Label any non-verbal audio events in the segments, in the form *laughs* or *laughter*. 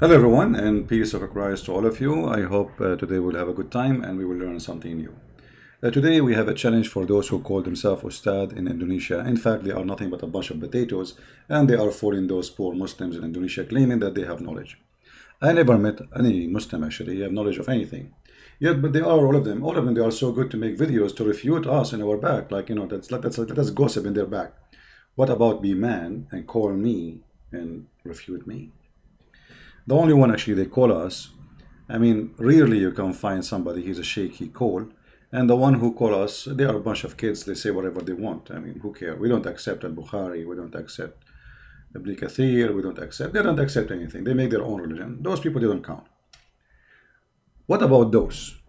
Hello everyone and peace of Christ to all of you. I hope uh, today we'll have a good time and we will learn something new. Uh, today we have a challenge for those who call themselves Ustad in Indonesia. In fact, they are nothing but a bunch of potatoes and they are fooling those poor Muslims in Indonesia claiming that they have knowledge. I never met any Muslim actually have knowledge of anything. Yet, but they are all of them. All of them, they are so good to make videos to refute us in our back. Like, you know, that's, that's, that's gossip in their back. What about be man and call me and refute me? The only one actually they call us, I mean, rarely you can find somebody he's a shaky call. And the one who call us, they are a bunch of kids. They say whatever they want. I mean, who care? We don't accept al-Bukhari. We don't accept Ibn Kathir. We don't accept. They don't accept anything. They make their own religion. Those people, they don't count. What about those?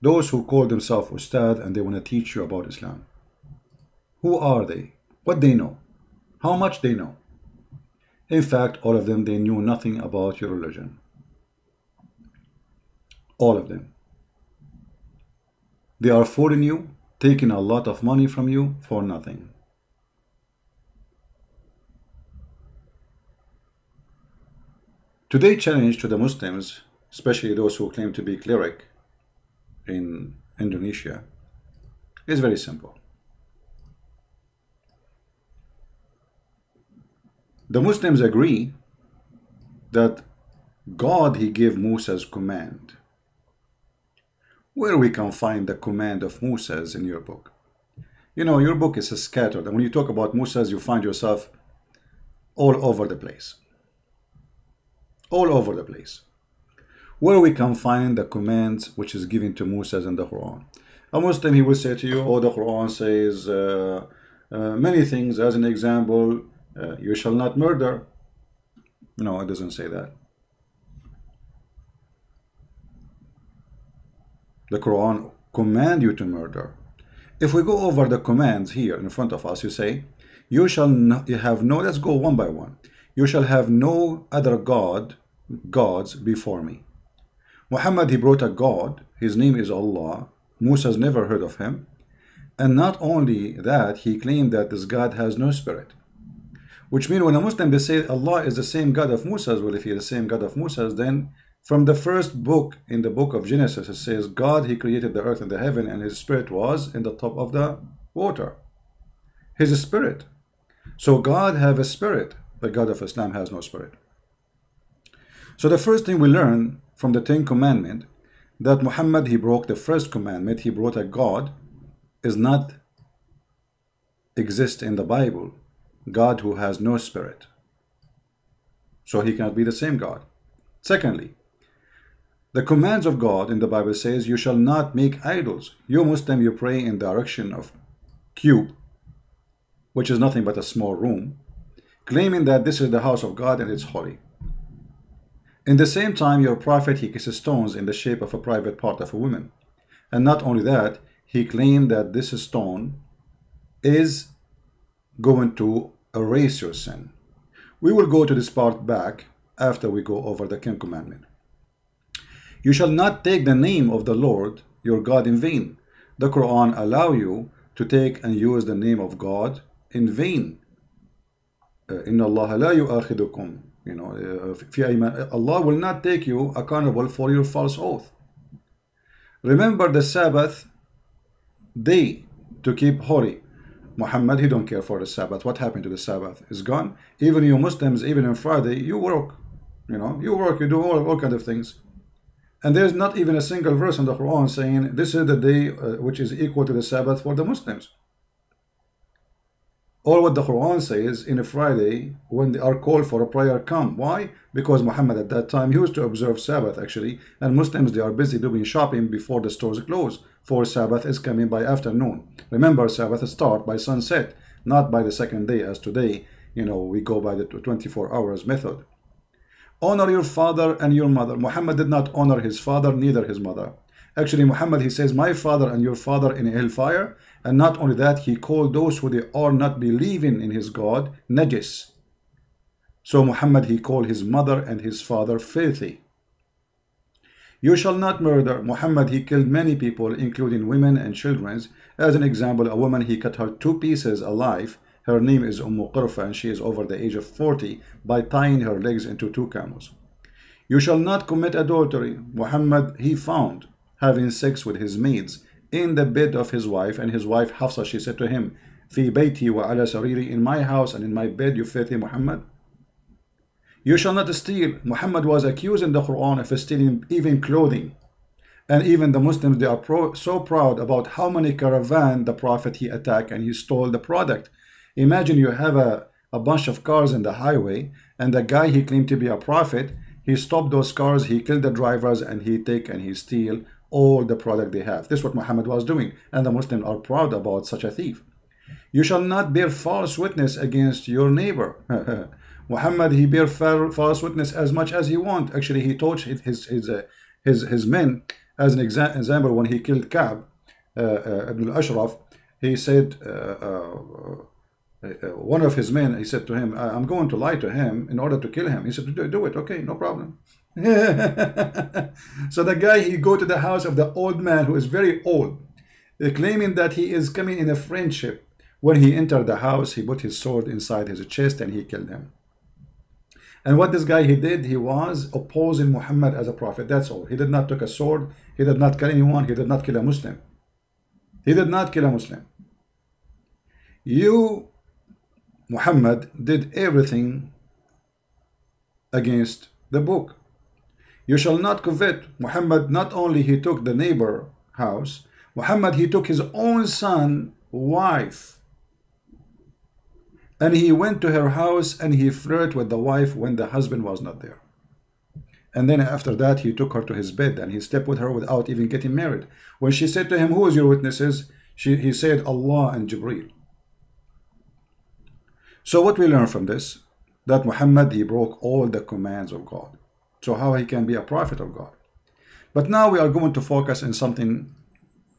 Those who call themselves Ustad and they want to teach you about Islam. Who are they? What they know? How much they know? In fact, all of them, they knew nothing about your religion. All of them. They are fooling you, taking a lot of money from you for nothing. Today challenge to the Muslims, especially those who claim to be cleric in Indonesia, is very simple. The Muslims agree that God he gave Moses command. Where we can find the command of Moses in your book? You know, your book is scattered, and when you talk about Moses, you find yourself all over the place. All over the place. Where we can find the commands which is given to Moses in the Quran. A Muslim, he will say to you, oh, the Quran says uh, uh, many things. As an example, uh, you shall not murder. No, it doesn't say that. The Quran command you to murder. If we go over the commands here in front of us, you say, you shall not, you have no, let's go one by one. You shall have no other God, gods before me. Muhammad, he brought a God. His name is Allah. Musa's never heard of him. And not only that, he claimed that this God has no spirit. Which means when a Muslim they say Allah is the same God of Moses, well if he is the same God of Moses, then from the first book in the book of Genesis it says God he created the earth and the heaven and his spirit was in the top of the water. His spirit. So God have a spirit. The God of Islam has no spirit. So the first thing we learn from the Ten Commandment that Muhammad he broke the first commandment, he brought a God is not exist in the Bible God who has no spirit. So he cannot be the same God. Secondly, the commands of God in the Bible says, you shall not make idols. You Muslim, you pray in the direction of cube, which is nothing but a small room, claiming that this is the house of God and it's holy. In the same time, your prophet, he kisses stones in the shape of a private part of a woman. And not only that, he claimed that this stone is going to erase your sin. We will go to this part back after we go over the Ten Commandment. You shall not take the name of the Lord your God in vain. The Quran allow you to take and use the name of God in vain. In Allah la yu'akhidukum. You know, uh, Allah will not take you accountable for your false oath. Remember the Sabbath day to keep holy. Muhammad, he don't care for the Sabbath. What happened to the Sabbath? It's gone. Even you Muslims, even on Friday, you work. You know, you work, you do all, all kind of things. And there's not even a single verse in the Quran saying this is the day uh, which is equal to the Sabbath for the Muslims. All what the Quran says in a Friday when they are called for a prayer come. Why? Because Muhammad at that time he used to observe Sabbath actually and Muslims they are busy doing shopping before the stores close for Sabbath is coming by afternoon. Remember Sabbath start by sunset not by the second day as today you know we go by the 24 hours method. Honor your father and your mother. Muhammad did not honor his father neither his mother. Actually, Muhammad, he says, my father and your father in hellfire. And not only that, he called those who they are not believing in his God, najis. So Muhammad, he called his mother and his father filthy. You shall not murder. Muhammad, he killed many people, including women and children. As an example, a woman, he cut her two pieces alive. Her name is Umm Qurfa, and she is over the age of 40, by tying her legs into two camels. You shall not commit adultery. Muhammad, he found having sex with his maids in the bed of his wife, and his wife Hafsa, she said to him, في بيتي وعلى سريري, in my house and in my bed, you filthy Muhammad. you shall not steal. Muhammad was accused in the Quran of stealing even clothing. And even the Muslims, they are pro so proud about how many caravan the Prophet he attacked and he stole the product. Imagine you have a, a bunch of cars in the highway and the guy he claimed to be a prophet, he stopped those cars, he killed the drivers and he take and he steal all the product they have. This is what Muhammad was doing. And the Muslims are proud about such a thief. You shall not bear false witness against your neighbor. *laughs* Muhammad, he bear false witness as much as he want. Actually, he taught his, his, his, uh, his, his men as an exa example, when he killed Ka'b uh, uh, ibn al-Ashraf, he said, uh, uh, uh, one of his men, he said to him, I'm going to lie to him in order to kill him. He said, do, do it, okay, no problem. *laughs* so the guy, he go to the house of the old man who is very old, claiming that he is coming in a friendship. When he entered the house, he put his sword inside his chest and he killed him. And what this guy he did, he was opposing Muhammad as a prophet. That's all. He did not take a sword. He did not kill anyone. He did not kill a Muslim. He did not kill a Muslim. You, Muhammad, did everything against the book. You shall not covet. Muhammad, not only he took the neighbor house, Muhammad, he took his own son, wife, and he went to her house and he flirted with the wife when the husband was not there. And then after that, he took her to his bed and he slept with her without even getting married. When she said to him, who is your witnesses? She, he said, Allah and Jibreel. So what we learn from this? That Muhammad, he broke all the commands of God. So how he can be a prophet of God? But now we are going to focus on something,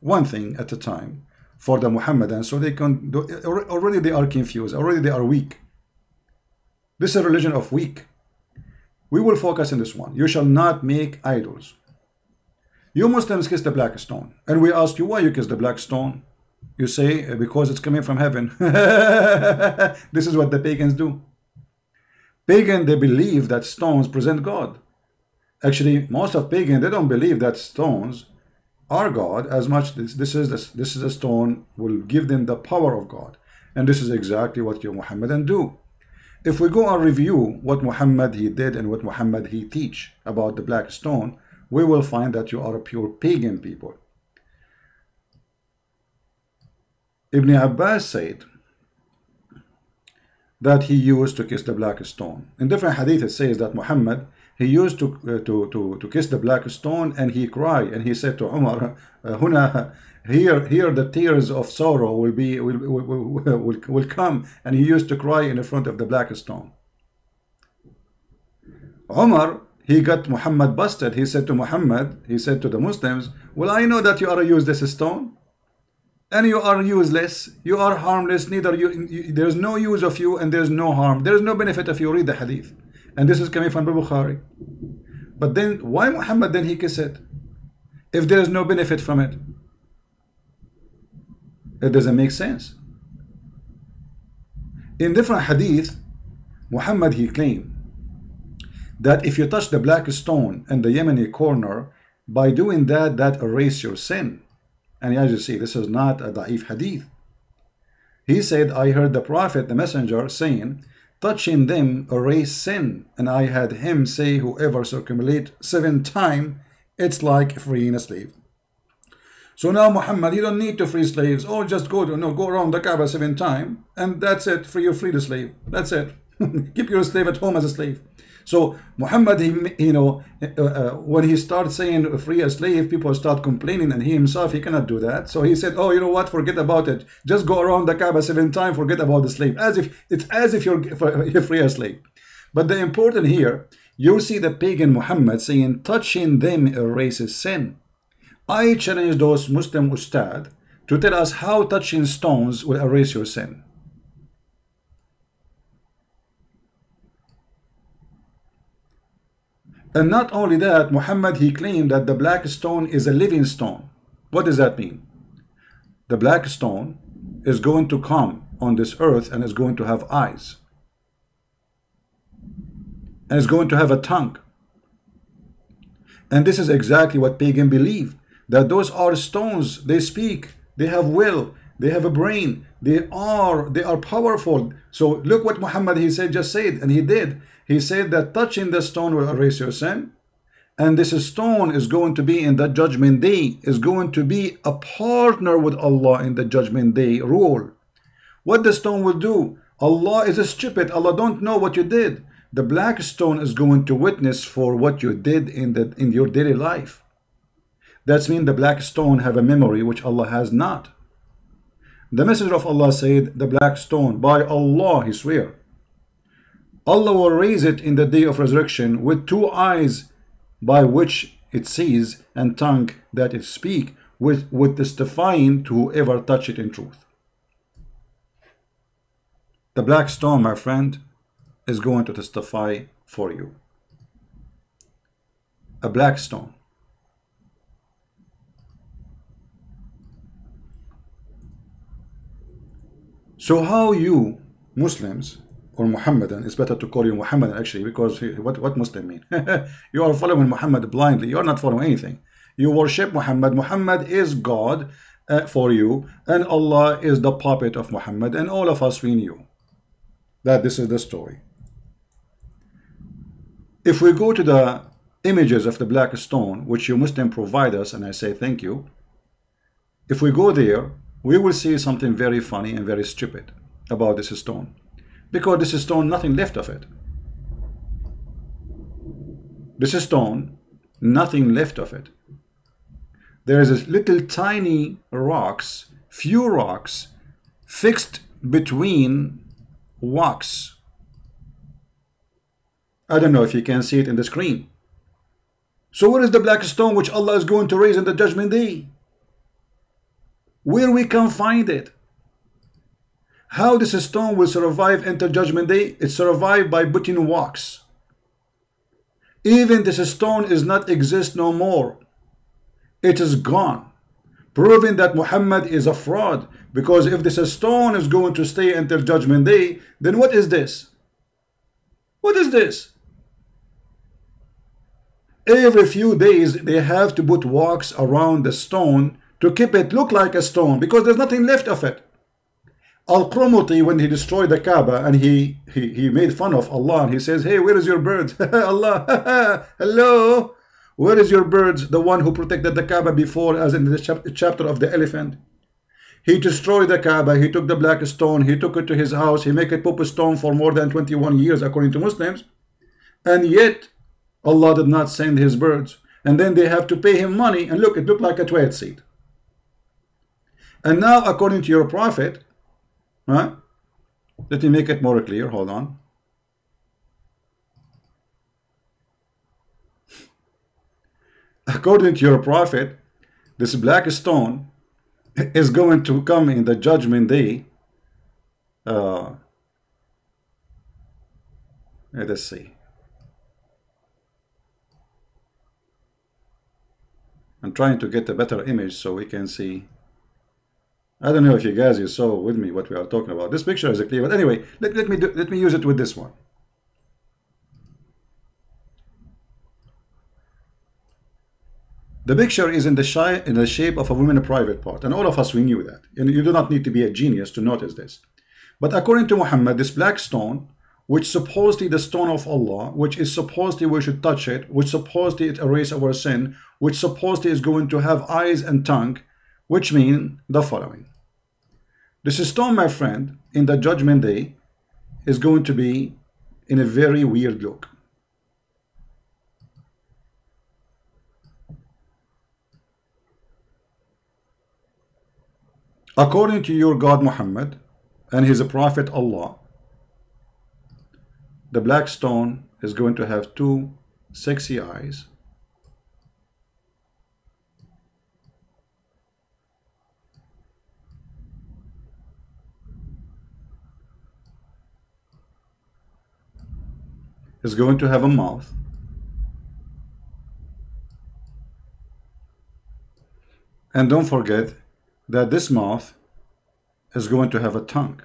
one thing at a time for the Muhammadans so they can do, already they are confused already they are weak. This is a religion of weak. We will focus on this one. You shall not make idols. You Muslims kiss the black stone. And we ask you why you kiss the black stone? You say uh, because it's coming from heaven. *laughs* This is what the pagans do. Pagan they believe that stones present God. Actually most of pagan they don't believe that stones our God as much this this is this, this is a stone will give them the power of God. And this is exactly what your Muhammadan do. If we go and review what Muhammad he did and what Muhammad he teach about the black stone we will find that you are a pure pagan people. Ibn Abbas said that he used to kiss the black stone. In different hadith it says that Muhammad he used to, uh, to, to, to kiss the black stone and he cried and he said to Umar, uh, here, here the tears of sorrow will be will, will, will, will, come and he used to cry in front of the black stone. Umar, he got Muhammad busted. He said to Muhammad, he said to the Muslims, well, I know that you are use this stone and you are useless. You are harmless. Neither you, you, there's no use of you and there's no harm. There's no benefit if you read the hadith. And this is coming from Bukhari. But then why Muhammad then he kiss it? If there is no benefit from it. It doesn't make sense. In different hadith, Muhammad he claimed that if you touch the black stone in the Yemeni corner, by doing that, that erase your sin. And as you see, this is not a da'if hadith. He said, I heard the Prophet, the messenger, saying, touching them erase sin. And I had him say, whoever circumambulate seven times, it's like freeing a slave. So now Muhammad, you don't need to free slaves. Oh, just go to no, go around the Kaaba seven times, and that's it. Free you free the slave. That's it. *laughs* Keep your slave at home as a slave. So Muhammad, he, you know, uh, uh, when he starts saying free a slave, people start complaining, and he himself he cannot do that. So he said, "Oh, you know what? Forget about it. Just go around the Kaaba seven times. Forget about the slave. As if it's as if you're, you're free a slave." But the important here, you see the pagan Muhammad saying, "Touching them erases sin." I challenge those Muslim ustad to tell us how touching stones will erase your sin. And not only that, Muhammad, he claimed that the black stone is a living stone. What does that mean? The black stone is going to come on this earth and is going to have eyes. And is going to have a tongue. And this is exactly what pagan believe that those are stones. They speak. They have will. They have a brain. They are they are powerful. So look what Muhammad he said just said, and he did. He said that touching the stone will erase your sin. And this stone is going to be in the judgment day, is going to be a partner with Allah in the judgment day rule. What the stone will do? Allah is a stupid. Allah don't know what you did. The black stone is going to witness for what you did in the in your daily life. That's mean the black stone have a memory which Allah has not. The Messenger of Allah said, the black stone, by Allah, he swear. Allah will raise it in the day of resurrection with two eyes by which it sees and tongue that it speak with, with testifying to whoever touch it in truth. The black stone, my friend, is going to testify for you. A black stone. So how you Muslims or Muhammadan, it's better to call you Muhammadan actually because what, what Muslim mean? *laughs* you are following Muhammad blindly. You are not following anything. You worship Muhammad. Muhammad is God uh, for you and Allah is the puppet of Muhammad and all of us we knew that this is the story. If we go to the images of the black stone, which you Muslim provide us, and I say thank you, if we go there, we will see something very funny and very stupid about this stone. Because this is stone, nothing left of it. This is stone, nothing left of it. There is a little tiny rocks, few rocks, fixed between wax. I don't know if you can see it in the screen. So where is the black stone which Allah is going to raise in the judgment day? Where we can find it? How this stone will survive until judgment day? It survived by putting wax. Even this stone is not exist no more. It is gone proving that Muhammad is a fraud. Because if this stone is going to stay until judgment day, then what is this? What is this? Every few days they have to put wax around the stone to keep it look like a stone because there's nothing left of it. Al-Qarmati, when he destroyed the Kaaba and he, he, he made fun of Allah and he says, hey, where is your bird? *laughs* Allah, *laughs* hello? Where is your birds, the one who protected the Kaaba before, as in the chap chapter of the elephant? He destroyed the Kaaba, he took the black stone, he took it to his house, he made it poop stone for more than 21 years according to Muslims. And yet, Allah did not send his birds. And then they have to pay him money, and look, it looked like a toilet seed. And now, according to your prophet, huh? let me make it more clear, hold on. according to your prophet, this black stone is going to come in the judgment day. Uh, let us see. I'm trying to get a better image so we can see. I don't know if you guys you saw with me what we are talking about. This picture is a clear, but anyway, let, let me do, let me use it with this one. The picture is in the, shy, in the shape of a woman private part, and all of us we knew that. And you do not need to be a genius to notice this. But according to Muhammad, this black stone, which supposedly the stone of Allah, which is supposedly we should touch it, which supposedly it erase our sin, which supposedly is going to have eyes and tongue, which mean the following. This stone, my friend, in the judgment day, is going to be in a very weird look. According to your God Muhammad and his prophet Allah, the black stone is going to have two sexy eyes. Is going to have a mouth. And don't forget, that this mouth is going to have a tongue.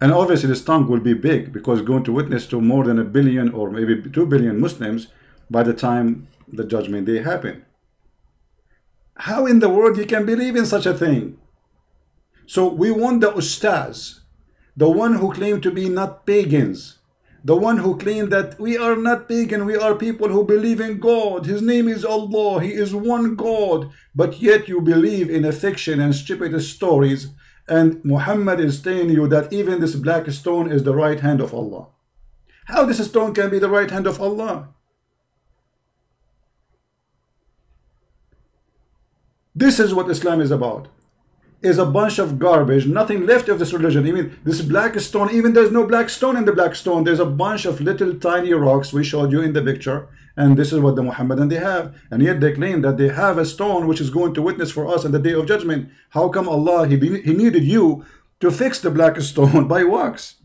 And obviously this tongue will be big because going to witness to more than a billion or maybe two billion Muslims by the time the judgment day happen. How in the world you can believe in such a thing? So we want the ustaz, the one who claim to be not pagans, the one who claim that we are not pagan, we are people who believe in God. His name is Allah, He is one God. But yet you believe in a fiction and stupid stories and Muhammad is telling you that even this black stone is the right hand of Allah. How this stone can be the right hand of Allah? This is what Islam is about. Is a bunch of garbage, nothing left of this religion. Even this black stone, even there's no black stone in the black stone. There's a bunch of little tiny rocks we showed you in the picture. And this is what the Muhammadan they have. And yet they claim that they have a stone which is going to witness for us in the day of judgment. How come Allah, He, he needed you to fix the black stone *laughs* by wax?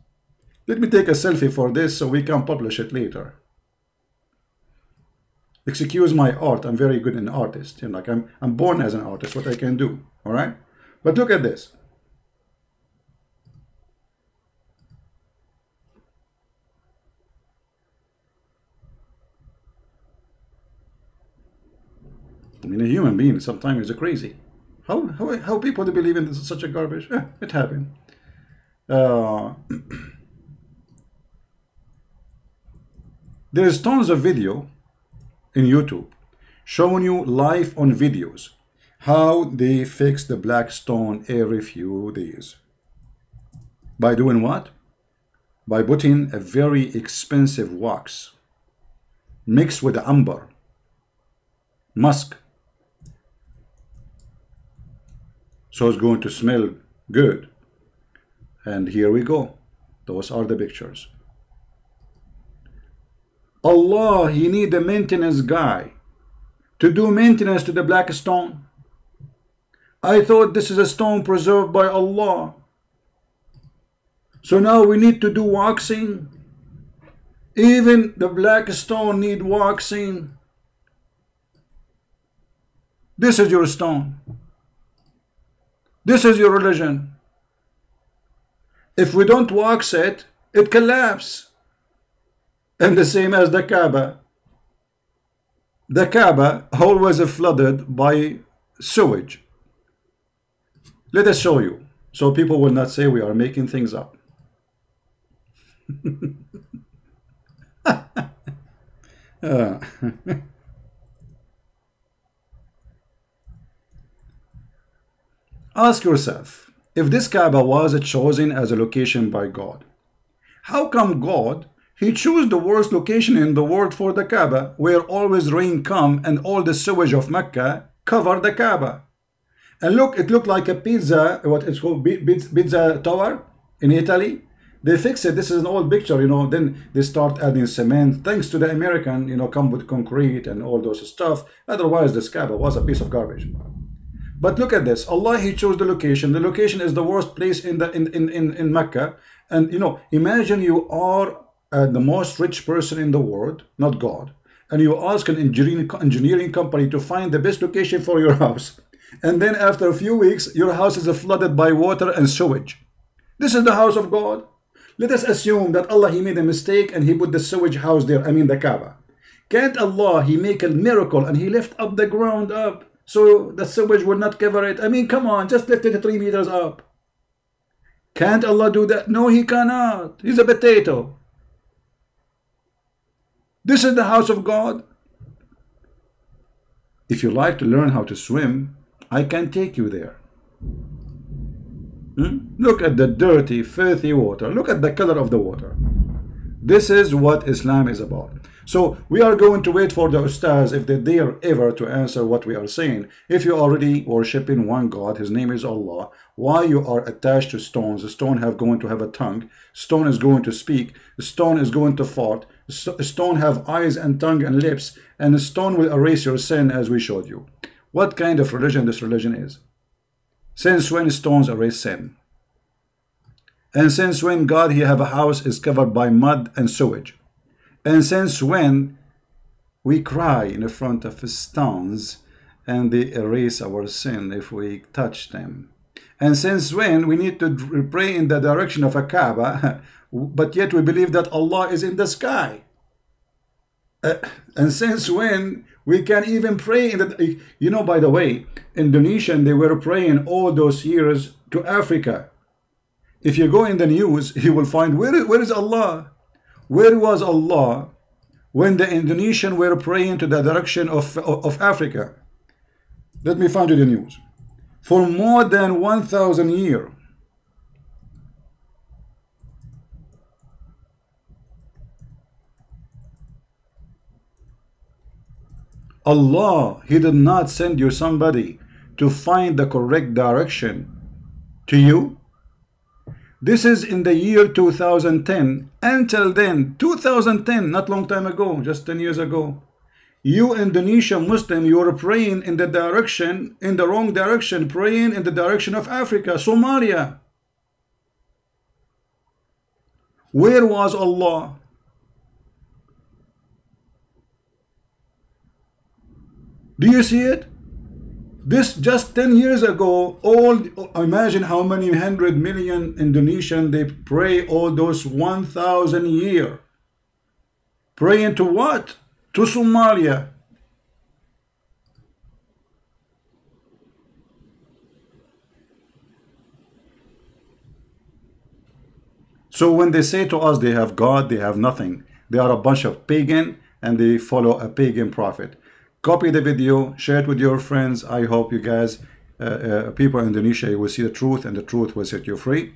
Let me take a selfie for this so we can publish it later. Excuse my art. I'm very good an artist. You know, like I'm, I'm born as an artist, what I can do. All right. But look at this. I mean, a human being sometimes is crazy. How, how, how people believe in such a garbage? It happened. Uh, *clears throat* there's tons of video in YouTube showing you live on videos how they fix the black stone every few days. By doing what? By putting a very expensive wax mixed with amber, musk, so it's going to smell good. And here we go. Those are the pictures. Allah he need a maintenance guy to do maintenance to the black stone I thought this is a stone preserved by Allah so now we need to do waxing even the black stone need waxing this is your stone this is your religion. If we don't wax it, it collapse. And the same as the Kaaba. The Kaaba always flooded by sewage. Let us show you, so people will not say we are making things up. uh. *laughs* Ask yourself, if this Kaaba was chosen as a location by God, how come God, he chose the worst location in the world for the Kaaba, where always rain come and all the sewage of Mecca cover the Kaaba? And look, it looked like a pizza, what it's called, pizza tower in Italy. They fix it. This is an old picture, you know. Then they start adding cement, thanks to the American, you know, come with concrete and all those stuff. Otherwise, this Kaaba was a piece of garbage. But look at this. Allah, He chose the location. The location is the worst place in the in in in, in Mecca. And you know, imagine you are uh, the most rich person in the world, not God, and you ask an engineering engineering company to find the best location for your *laughs* house. And then after a few weeks, your house is flooded by water and sewage. This is the house of God. Let us assume that Allah He made a mistake and He put the sewage house there, I mean the Kaaba. Can't Allah He make a miracle and He lift up the ground up so the sewage will not cover it. I mean, come on, just lift it three meters up. Can't Allah do that? No, He cannot. He's a potato. This is the house of God. If you like to learn how to swim, I can take you there. Hmm? Look at the dirty, filthy water. Look at the color of the water. This is what Islam is about. So we are going to wait for the ustaz if they dare ever to answer what we are saying. If you already worshiping one God, his name is Allah, why you are attached to stones? The stone have going to have a tongue. Stone is going to speak. Stone is going to fart. Stone have eyes and tongue and lips. And stone will erase your sin as we showed you. What kind of religion this religion is? Since when stones erase sin? And since when God he have a house is covered by mud and sewage? And since when we cry in front of stones and they erase our sin if we touch them? And since when we need to pray in the direction of a Kaaba, *laughs* but yet we believe that Allah is in the sky. Uh, and since when we can even pray in the, you know, by the way, Indonesian, they were praying all those years to Africa. If you go in the news, *laughs* you will find, where, where is Allah? Where was Allah when the Indonesian were praying to the direction of, of, of Africa? Let me find you the news. For more than 1,000 years, Allah, He did not send you somebody to find the correct direction to you. This is in the year 2010. Until then, 2010, not long time ago, just 10 years ago. You Indonesian Muslim, you were praying in the direction, in the wrong direction, praying in the direction of Africa, Somalia. Where was Allah? Do you see it? This just 10 years ago, all imagine how many hundred million Indonesian they pray all those 1,000 year. Praying to what? To Somalia. So when they say to us they have God, they have nothing. They are a bunch of pagan and they follow a pagan prophet copy the video share it with your friends. I hope you guys uh, uh, people in indonesia will see the truth and the truth will set you free.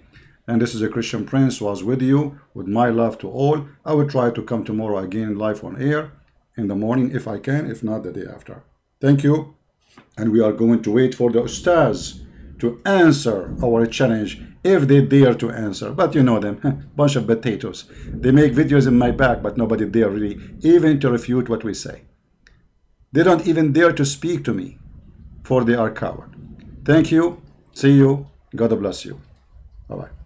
And this is a christian prince was with you with my love to all. I will try to come tomorrow again live on air in the morning if i can if not the day after. Thank you. And we are going to wait for the ustaz to answer our challenge if they dare to answer. But you know them *laughs* bunch of potatoes. They make videos in my back but nobody dare really even to refute what we say they don't even dare to speak to me, for they are coward. Thank you. See you. God bless you. Bye-bye.